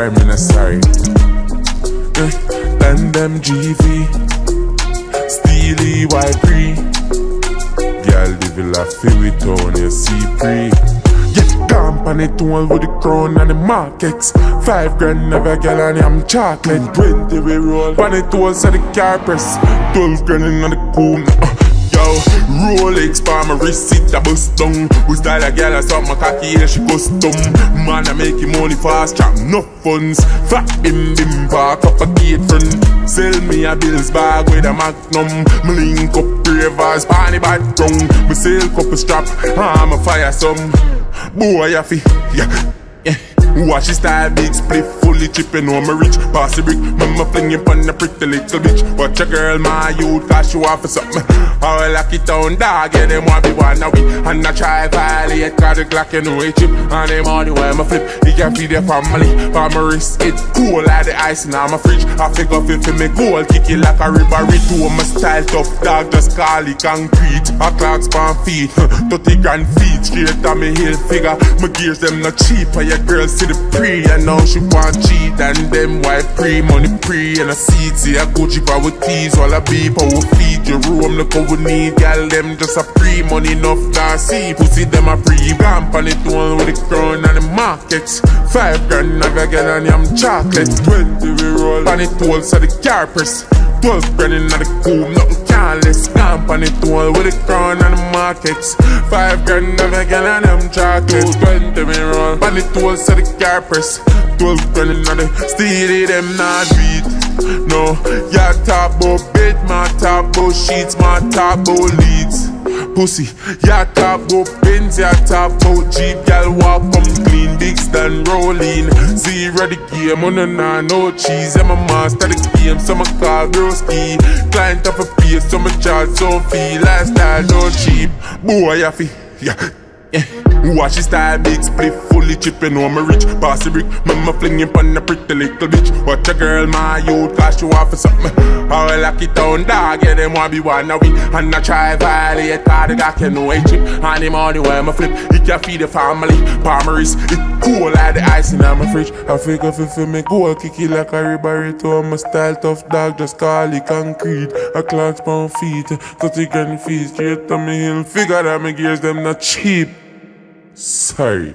sorry, me eh, not them GV, Steely Y3. Girl, the villa fill with on your C3. Get gone on the toll with the crown and the markets. Five grand of a gal and I'm chocolate. Twenty we roll on the toes of the car press. Twelve grand in on the coon. Uh, yo. Rolex pa my wrist it a bust down. We style a girl I stop my cocky and she custom. Man I make money fast, trap no funds. Fat bim bim park up a gate front. Sell me a bills bag with a magnum. Me link up ravers, panny bad tongue. Me sell couple strap, I'm a fire some. Boy, I feel, yeah, yeah. Watch his style, big split, fully chipping on my rich. Pass the brick, mama flinging on the pretty little bitch. Watch a girl, my youth, cause she want for something. How I lock it down, dog, yeah, them want be one of we. And I try violate, cause the clock, you know it chip. And them money when my flip, he can feed their family. For my wrist, it cool like the ice in my fridge. I figure fit for me gold, kick it like a river, to my style tough, dog, just call it concrete. A clock's pan feet, 30 grand feet, straight on me heel figure. My gears, them not cheap, and your girls see the pre, I know she want cheat and them white pre, money pre and seat, see a Gucci power tees, all a beep, our feet, your room, look how we need, gal them just a pre, money enough to see, pussy them a free, ramp on it one with the crown and the markets, five grand, I got get on them chocolate, twenty we roll, on it all, so the car press. Twelve grand in the cool, nothing careless. Stamp on it all with the crown and the markets. Five grand never get on them chocolates. Twenty me roll, on it all so the car press. Twelve grand in the steely them not beat. No, ya top about bed, my top about sheets, my top about leads. Pussy, ya top about pins, ya top about Jeep, gal walk come um, clean, Biggs Don rolling. Zero the game, on nah, no cheese, I'm a master the game, so my call broski. Client up a face, so my charge so fee. lifestyle no cheap. Boy, I feel, yeah. Yeah. Watch his style, big split, fully chipping on my rich. The brick, mama flinging on the pretty little bitch. Watch a girl, my youth, cause you off for something. I lock it down, dog, yeah, them want be one of we. And I try violate, cause the guy can a chip. And the money when I flip, he can feed the family. Palmeries, it cool like the ice in my fridge. I figure feel me go, kick it like a ribarito. I'm a style tough dog, just call it concrete. A clock's pound feet, 30 grand feet, straight on me hill. Figure that my gears, them not cheap. Sorry.